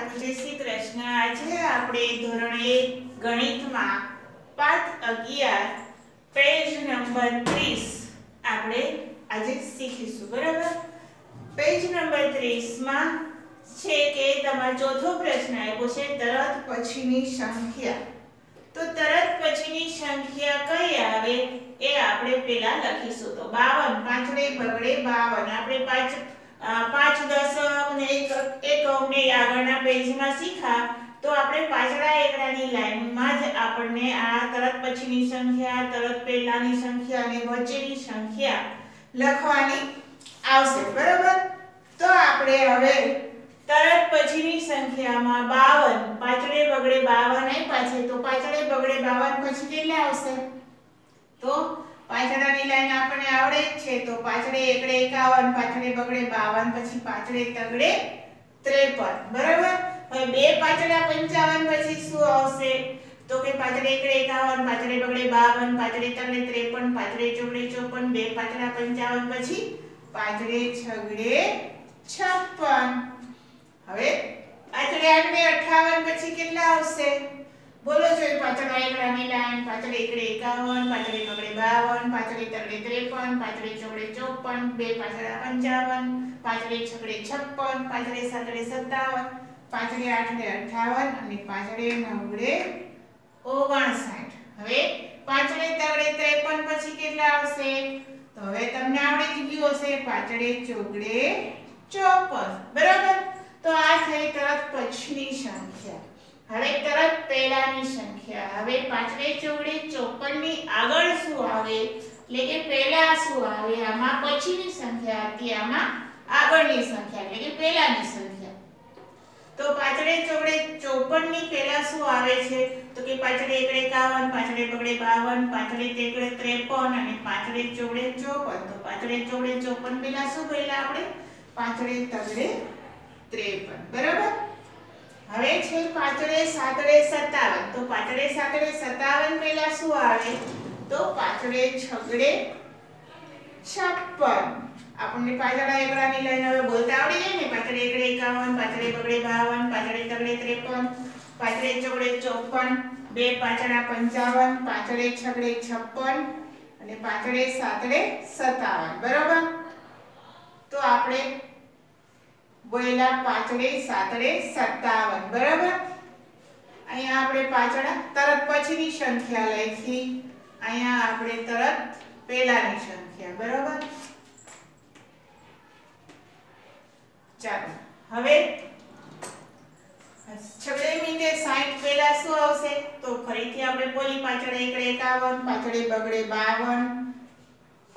1 ગણિતમાં પાઠ 11 page number 30 આપણે આજે શીખીશું બરાબર? પેજ નંબર 30 માં છે કે તમારો ચોથો પ્રશ્ન આપ્યો છે તરત પછીની સંખ્યા. તો તરત પછીની સંખ્યા કઈ આવે એ આપણે પેલા લખીશું. તો 52 પાંચડે બગડે 52 આપણે અ, પાંચ દશક ને એક એકમ ને આગળના પેજમાં શીખા, તો આપણે પાછળના એકડાની લાઈનમાં જ આપણને આ તરત પછીની સંખ્યા, તરત પહેલાની સંખ્યા અને વચ્ચેની સંખ્યા લખવાની આવશે. બરાબર? તો આપણે હવે તરત પછીની સંખ્યામાં 52 પાછળે બગડે 52 આપ્યા પાછે તો પાછળે બગડે 52 પછી કેટલા આવશે? તો પાછળની લાઈન આપણને આવડે જ છે. તો પાછળે એકડે 51 પાછળે બગડે 52 પછી પાછળે તગડે 53 બરાબર? હવે બે પાછળા 55 પછી શું આવશે? તો કે પાછળે એકડે 51 પાછળે બગડે 52 પાછળે તગડે 53 પાછળે ચોગડે 54 બે પાછળા 55 પછી પાછળે છગડે 56 હવે પાછળે આગળ 58 પછી કેટલા આવશે? બોલો છો એ પાછળ એકડાની લાઈન પાછળ એકડે 51 પાછળ એકડે 52 પાછળ તગડે 53 પાછળ ચોગડે 54 બે પાછળ 55 પાછળ છગડે 56 પાછળ સાતડે 57 પાછળ આઠડે 58 અને પાછળ નવડે 59 હવે પાછળ તગડે 53 પછી કેટલા આવશે તો હવે તમને આવડી જ ગયું હશે પાછળ ચોકડે 54 બરાબર તો આ થઈ તરત પછીની સંખ્યા હવે તરત પહેલાની સંખ્યા. હવે પાંચવે ચોગડે 54 ની આગળ શું આવે? એટલે કે પહેલા શું આવે? આમાં પછીની સંખ્યા હતી. આમાં આગળની સંખ્યા, એટલે કે પહેલાની સંખ્યા. તો પાંચડે ચોગડે 54 ની પહેલા શું આવે છે? તો કે પાંચડે એકડે 51 પાંચડે બગડે 52 પાંચડે તેકડે 53 અને પાંચડે ચોગડે 54 તો પાંચડે ચોગડે 54 પહેલા શું પહેલા આપણે? પાંચડે તગડે 53 બરાબર? હવે છે પાંચડે સાતડે 57 તો પાછળે સાતડે 57 પહેલા શું આવે? તો પાછળે છગડે 56 આપણને પાછળ એકડાની લાઈન હવે બોલતા આવડી જાય ને? પાછળ એકડે 51 પાછળ બગડે 52 પાછળ તગડે 53 પાછળે ચોગડે 54 બે પાછળા 55 પાછળે છગડે 56 અને પાછળે સાતડે 57 બરાબર? તો આપણે બોયલા પાંચડે, સાતડે 57 બરાબર? અહીંયા આપણે પાછળ તરત પછીની સંખ્યા લખી. અહીંયા આપણે તરત પહેલાની સંખ્યા, બરાબર? ચાલો, હવે છગડે મિનિટે 60 પહેલા શું આવશે? તો ફરીથી આપણે બોલી, પાછળ એકડે 51 પાછળ બગડે 52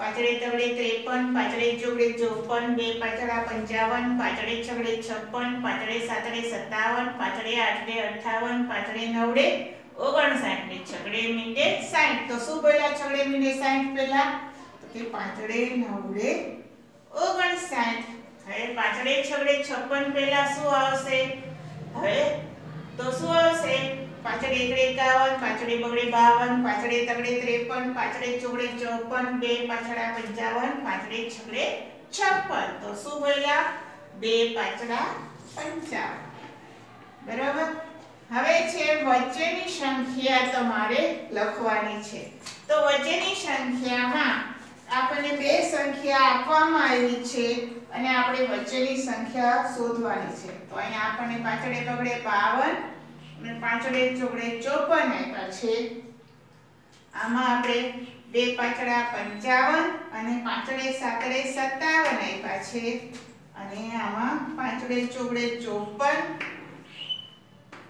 પાછળે તગડે 53 પાછળે ચોગડે 54 બે પાછળા 55 પાછળે છગડે 56 પાછળે સાતડે 57 પાછળે આઠડે 58 પાછળે નવડે 59 ને છગડે મિનિટે 60 તો શું બોલ્યા છગડે મિનિટે 60 પહેલા તો કે પાછળે નવડે 59 હવે પાછળે છગડે 56 પહેલા શું આવશે હવે તો શું આવશે પાછળ એકડે 51 પાછળે બગડે 52 પાછળે તગડે 53 પાછળે ચોગડે 54 બે પાછળા 55 પાછળે છગડે 56 તો શું બોલ્યા બે પાછળા 55 બરાબર? હવે છે વચ્ચેની સંખ્યા તમારે લખવાની છે. તો વચ્ચેની સંખ્યામાં આપણને બે સંખ્યા આપવામાં આવી છે અને આપણે વચ્ચેની સંખ્યા શોધવાની છે. તો અહીંયા આપણને પાછળ બગડે 52 અને પાંચડે ચોગડે 54 આપ્યા છે. આમાં આપણે બે પાછળા 55 અને પાંચડે સાતડે 57 આપ્યા છે. અને આમાં પાંચડે ચોગડે 54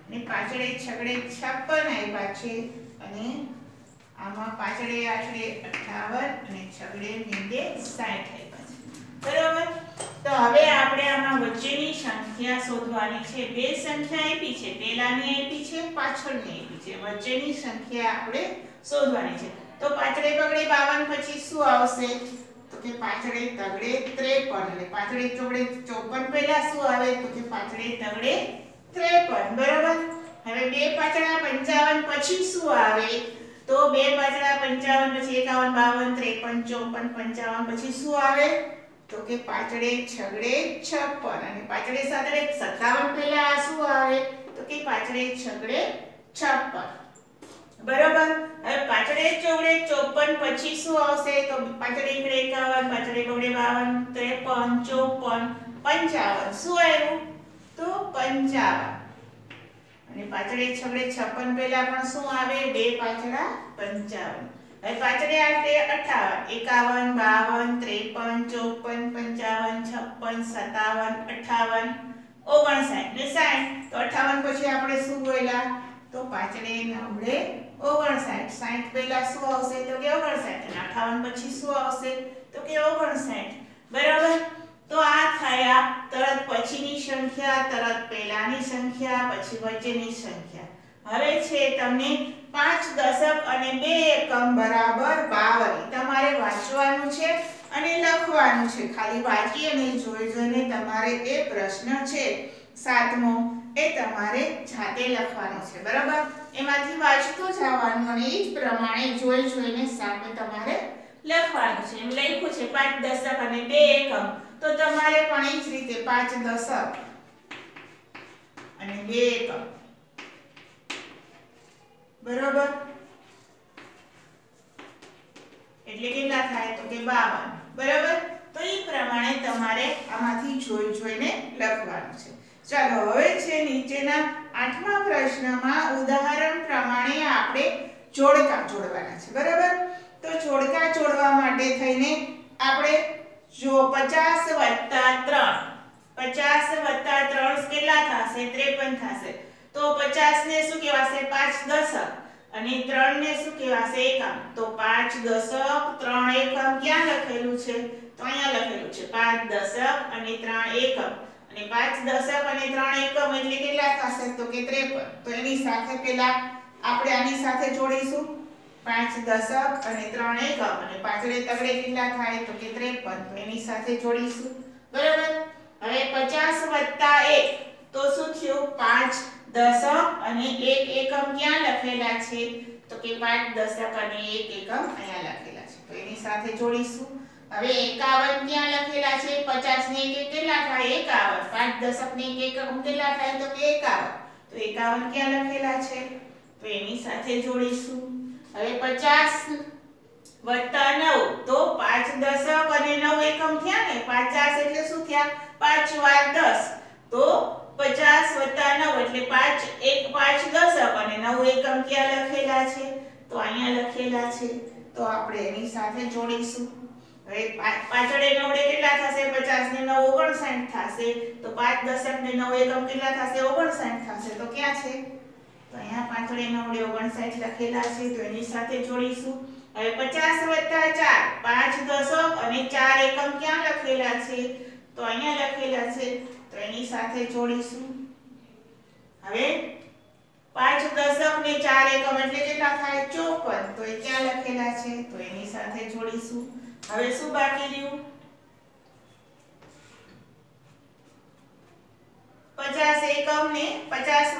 અને પાંચડે છગડે 56 આપ્યા છે. અને આમાં પાછળે આઠડે 58 અને છગડે મીંડે 60 આપ્યા છે. બરાબર? તો હવે આપણે આમાં વચ્ચેની સંખ્યા શોધવાની છે. બે સંખ્યા આપી છે. પહેલાની આપી છે, પાછળની આપી છે. વચ્ચેની સંખ્યા આપણે શોધવાની છે. તો પાછળે પગડે 52 પછી શું આવશે? તો કે પાછળે તગડે 53 અને પાછળે ચોગડે 54 પહેલા શું આવે? તો કે પાછળે તગડે 53 બરાબર? હવે બે પાછળા 55 પછી શું આવે? તો બે પાછળા 55 પછી 51 52 53 54 55 પછી શું આવે? તો કે પાછળે છગડે છપ્પન અને પાછળે સાતડે સત્તાવન પહેલા આ શું આવે? તો કે પાછળે છગડે છપ્પન. બરોબર? હવે પાછળે ચોગડે ચોપન પછી શું આવશે? તો પાછળે એકડે એકાવન પાછળે બગડે બાવન, ત્રેપન, ચોપન, પંચાવન. શું આવ્યું? તો પંચાવન. અને પાછળે છગડે છપ્પન પહેલા પણ શું આવે? બે પાછળા પંચાવન. હવે પાછળે આવશે અઠાવન, એકાવન, બાવન, ત્રેપન, ચોપન, પંચાવન, છપ્પન, સત્તાવન, અઠાવન, ઓગણસાઠ. ને સાઠ. તો અઠાવન પછી આપણે શું બોલ્યા? તો પાછળે નવડે ઓગણસાઠ. સાઠ પહેલા શું આવશે? તો કે ઓગણસાઠ. અને અઠાવન પછી શું આવશે? તો કે ઓગણસાઠ. બરાબર? તો આ થયા તરત પછીની સંખ્યા, તરત પહેલાની સંખ્યા, પછી વચ્ચેની સંખ્યા. હવે છે તમને પાંચ દશક અને બે એકમ બરાબર બાવન તમારે વાંચવાનું છે અને લખવાનું છે. ખાલી વાંચી અને જોઈ જોઈને તમારે એ પ્રશ્ન છે સાતમો, એ તમારે જાતે લખવાનો છે. બરાબર? એમાંથી વાંચતું જવાનું અને એ જ પ્રમાણે જોઈ જોઈને સામે તમારે લખવાનું છે. એમ લખ્યું છે પાંચ દશક અને બે એકમ. તો તમારે પણ એ જ રીતે પાંચ દશક અને બે એકમ. બરોબર? એટલે કેટલા થાય? તો કે 52 બરાબર? તો એ પ્રમાણે તમારે આમાંથી જોઈ જોઈને લખવાનું છે. ચાલો, હવે છે નીચેના આઠમા પ્રશ્નમાં ઉદાહરણ પ્રમાણે આપણે જોડકા જોડવાના છે. બરાબર? તો જોડકા જોડવા માટે થઈને આપણે જો 50 3 50 3 કેટલા થશે? 53 થશે. તો 50 ને શું કહેવાશે 5 દશક. અને 3 ને શું કહેવાશે એકમ તો 5 દશક 3 એકમ ક્યાં લખેલું છે? તો અહીંયા લખેલું છે. 5 દશક અને 3 એકમ અને 5 દશક અને 3 એકમ એટલે કેટલા થશે? તો કે 53 તો એની સાથે પેલા આપણે આની સાથે જોડીશું. 5 દશક અને 3 એકમ અને પાછળ તગડે કેટલા થાય? તો કે 53 તો એની સાથે જોડીશું. બરાબર હવે 50 1 તો શું થયું 5 દશક અને એક એકમ ક્યાં લખેલા છે? તો કે 5 દશક અને એક એકમ અહીંયા લખેલા છે. તો એની સાથે જોડીશું. હવે 51 ક્યાં લખેલા છે? 50 ને એક કેટલા થાય? 51 5 દશક ને એક એકમ કેટલા થાય? તો કે 51 તો 51 ક્યાં લખેલા છે? તો એની સાથે જોડીશું. હવે 50 વત્તા 9 તો 5 દશક અને 9 એકમ થયા ને? 50 એટલે શું થયા 5 વાર 10 તો 50 વત્તા 9 એટલે 5 એક 5 દશક અને 9 એકમ ક્યાં લખેલા છે તો અહીંયા લખેલા છે તો આપણે એની સાથે જોડીશું હવે પાછળ નવડે કેટલા થશે? 50 ને 9 59 થશે. તો 5 દશક ને 9 એકમ કેટલા થશે? 59 થશે. તો ક્યાં છે? તો અહીંયા પાછળ નવડે 59 લખેલા છે. તો એની સાથે જોડીશું. હવે 50 4 5 દશક અને 4 એકમ ક્યાં લખેલા છે? તો અહીંયા લખેલા છે. તો એની સાથે જોડીશું. હવે 5 દશક ને 4 એકમ એટલે કેટલા થાય? 54 તો એ ક્યાં લખેલા છે? તો એની સાથે જોડીશું. હવે શું બાકી રહ્યું? 50 એકમ ને 50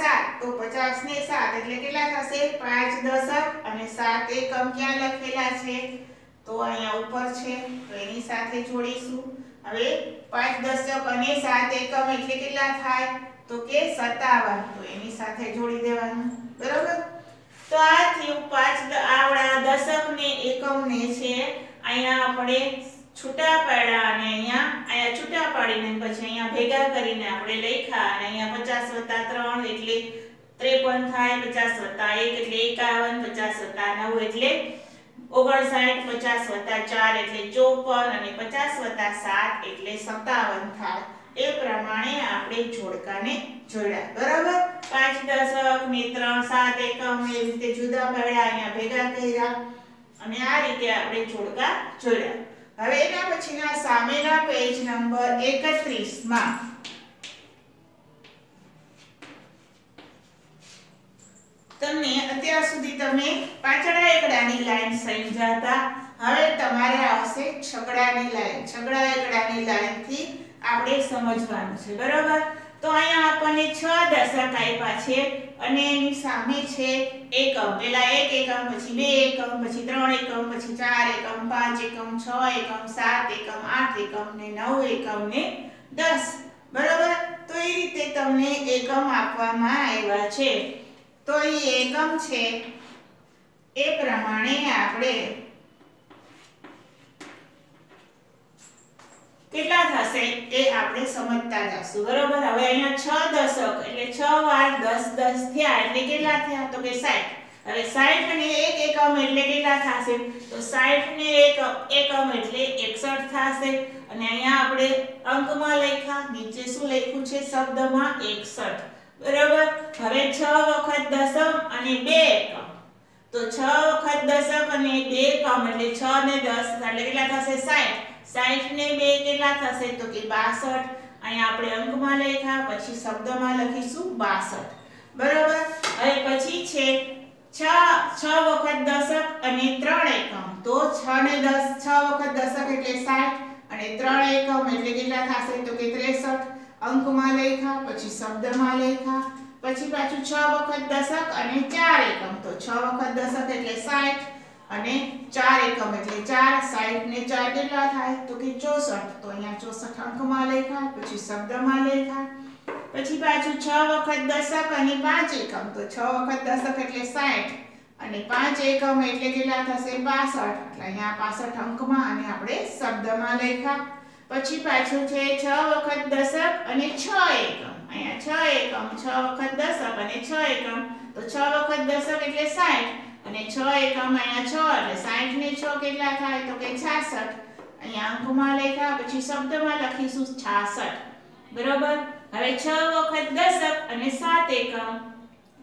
7 તો 50 ને સાત એટલે કેટલા થશે? પાંચ દશક અને સાત એકમ ક્યાં લખેલા છે? તો અહીંયા ઉપર છે. તો એની સાથે જોડીશું. હવે પાંચ દશક અને સાત એકમ એટલે કેટલા થાય? તો કે 57 તો એની સાથે જોડી દેવાનું. બરોબર? તો આ થયું પાંચ આવડા દશક ને એકમ ને છે. અહીંયા આપણે છૂટા પાડ્યા અને અહીંયા અહીંયા છૂટા પાડીને પછી અહીંયા ભેગા કરીને આપણે લખ્યા અને અહીંયા 50 3 એટલે 53 થાય 50 1 એટલે 51 50 9 એટલે 59 50 4 એટલે 54 અને 50 7 એટલે 57 થાય. એ પ્રમાણે આપણે જોડકાને જોડ્યા. બરાબર? 5 દશક ને 3 7 એકમ એ રીતે જુદા પાડ્યા, અહીંયા ભેગા કર્યા. અને આ રીતે આપણે જોડકા જોડ્યા. હવે એના પછીના સામેના પેજ નંબર 31 માં તમને અત્યાર સુધી તમે પાછળા એકડાની લાઈન સમજાતા હવે તમારે આવશે છકડાની લાઈન છકડા એકડાની લાઈનથી આપણે સમજવાનું છે. બરાબર? તો અહીંયા આપણને છ દશક આપ્યા છે અને એની સામે છે એકમ. પેલા એક એકમ, પછી બે એકમ, પછી ત્રણ એકમ, પછી ચાર એકમ, પાંચ એકમ, છ એકમ, સાત એકમ, આઠ એકમ ને નવ એકમ ને દસ. બરાબર? તો એ રીતે તમને એકમ આપવામાં આવ્યા છે. તો એ એકમ છે એ પ્રમાણે આપણે કેટલા થશે એ આપણે સમજતા જશું. બરોબર? હવે અહીંયા છ દશક, એટલે છ વાર દસ દસ થયા, એટલે કેટલા થયા? તો કે 60 હવે 60 ને એક એકમ એટલે કેટલા થશે? તો 60 ને એક એકમ એટલે 61 થશે. અને અહીંયા આપણે અંકમાં લખ્યા, નીચે શું લખ્યું છે? શબ્દમાં 61 બરાબર? હવે 6 વખત દશમ અને 2 એકમ. તો 6 વખત દશક અને 2 એકમ એટલે 6 ને 10 એટલે કેટલા થશે? 60 60 ને બે કેટલા થશે? તો કે 62 અહીંયા આપણે અંકમાં લખ્યા, પછી શબ્દમાં લખીશું 62 બરાબર? હવે પછી છે છ છ વખત દશક અને ત્રણ એકમ. તો છ ને દસ, છ વખત દશક એટલે સાઠ અને ત્રણ એકમ એટલે કેટલા થશે? તો કે 63 અંકમાં લખ્યા, પછી શબ્દમાં લખ્યા, પછી પાછું છ વખત દશક અને ચાર એકમ. તો છ વખત દશક એટલે 60 અને 4 એકમ એટલે 4 60 ને 4 કેટલા થાય? તો કે 64 તો અહીંયા 64 અંકમાં લખ્યા, પછી શબ્દમાં લખ્યા, પછી પાછું 6 વખત દશક અને 5 એકમ. તો 6 વખત દશક એટલે 60 અને 5 એકમ એટલે કેટલા થશે? 62 એટલે અહીંયા 65 અંકમાં અને આપણે શબ્દમાં લખ્યા. પછી પાછું છે 6 વખત દશક અને 6 એકમ. અહીંયા 6 એકમ 6 વખત દશક અને 6 એકમ. તો 6 વખત દશક એટલે 60 અને 6 એકમ અહીંયા 6 એટલે 60 ને 6 કેટલા થાય તો કે 66 અહીંયા અંકમાં લખ્યા, પછી શબ્દમાં લખીશું 66 બરોબર? હવે 6 વખત દશક અને 7 એકમ.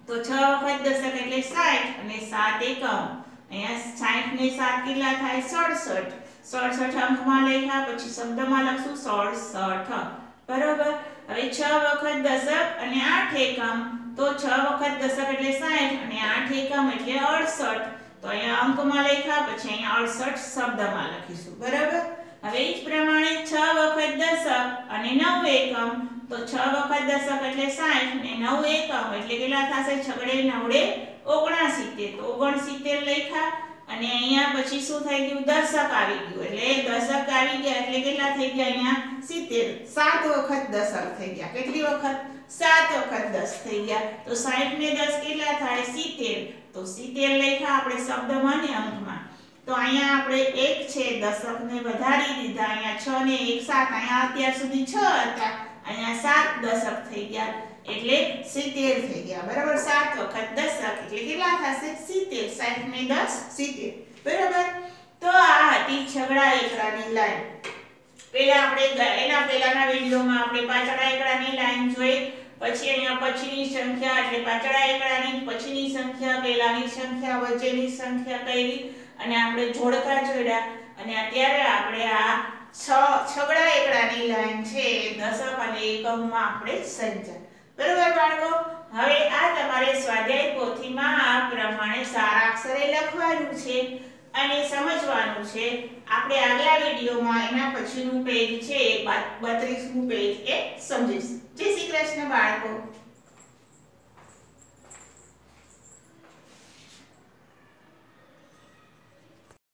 તો 6 વખત દશક એટલે 60 અને 7 એકમ. અહીંયા 60 ને 7 કેટલા થાય? 67 67 અંકમાં લખ્યા, પછી શબ્દમાં લખશું 67 બરોબર? હવે 6 વખત દશક અને 8 એકમ. તો 6 વખત દશક એટલે 60 અને 8 એકમ એટલે 68 તો અહીંયા અંકમાં લખ્યા, પછી અહીંયા 68 શબ્દમાં લખીશું. બરાબર? હવે એ જ પ્રમાણે 6 વખત દશક અને 9 એકમ. તો 6 વખત દશક એટલે 60 અને 9 એકમ. એટલે કેટલા થશે? છગડે નવડે 69 તો 69 લખ્યા. અને અહીંયા પછી શું થઈ ગયું? દશક આવી ગયું. એટલે દશક આવી ગયા એટલે કેટલા થઈ ગયા અહીંયા? 70 સાત વખત દશક થઈ ગયા. કેટલી વખત? સાત વખત 10 થઈ ગયા. તો 60 ને 10 કેટલા થાય? 70 તો 70 લખ્યા આપણે શબ્દમાં ને અંકમાં. તો અહીંયા આપણે એક છે દશકને વધારી દીધા. અહીંયા 6 ને 1 7 અહીંયા અત્યાર સુધી 6 હતા. અહીંયા સાત દશક થઈ ગયા. એટલે 70 થઈ ગયા. બરાબર સાત વખત દશક એટલે કેટલા થશે? 70 60 ને 10 70 બરાબર? તો આ હતી છગડા એકડાની લાઈન. પહેલા આપણે એના પહેલાના વિડીયોમાં આપણે પાછળા એકડાની લાઈન જોઈ. પછી અહીંયા પછીની સંખ્યા, એટલે પાછળા એકડાની, પછીની સંખ્યા, પહેલાની સંખ્યા, વચ્ચેની સંખ્યા કરી અને આપણે જોડકા જોડ્યા. અને અત્યારે આપણે આ છ, છગડા એકડાની લાઈન છે દશક અને એકમમાં આપણે સમજ્યા બરોબર બાળકો? હવે આ તમારે સ્વાધ્યાય પોથીમાં આ પ્રમાણે સારા અક્ષરે લખવાનું છે અને સમજવાનું છે. આપણે આગલા વિડીયોમાં એના પછીનું પેજ છે 32મું પેજ એ સમજીશું. જય શ્રી કૃષ્ણ બાળકો.